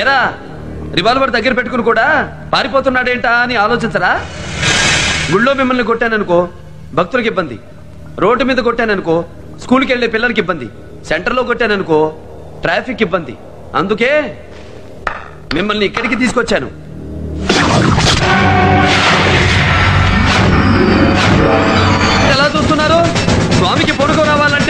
ఏరా రివాల్వర్ దగ్గర పెట్టుకుని కూడా పారిపోతున్నాడేంటా అని ఆలోచించరా? గుళ్ళో మిమ్మల్ని కొట్టాననుకో భక్తులకు ఇబ్బంది. రోడ్డు మీద కొట్టాననుకో స్కూల్కి వెళ్ళే పిల్లలకి ఇబ్బంది. సెంటర్లో కొట్టాననుకో ట్రాఫిక్ ఇబ్బంది. అందుకే మిమ్మల్ని ఇక్కడికి తీసుకొచ్చాను. ఎలా చూస్తున్నారు? స్వామికి పొడుకో రావాలంటే